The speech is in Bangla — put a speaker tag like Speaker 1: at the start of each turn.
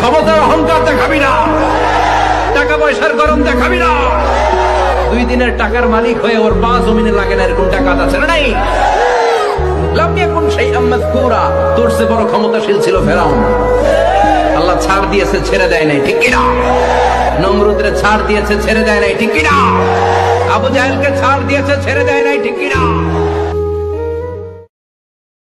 Speaker 1: ক্ষমতার অহংকার দেখাবি না। টাকা পয়সার গরম দেখাবি না। দুই দিনের টাকার মালিক হয়ে ওর পা জমিনে লাগে না, এরকম টাকা আছে না নাই? লাম ইয়াকুন শাইআম মাযকুরা। তোর চেয়ে বড় ক্ষমতাশীল ছিল ফেরাউন। আল্লাহ ছাড় দিয়েছে, ছেড়ে দেয় নাই, ঠিক কিনা? নমরুদরে ছাড় দিয়েছে, ছেড়ে দেয় নাই, ঠিক কিনা? আবু জাহেলকে ছাড় দিয়েছে, ছেড়ে দেয় নাই, ঠিক কিনা?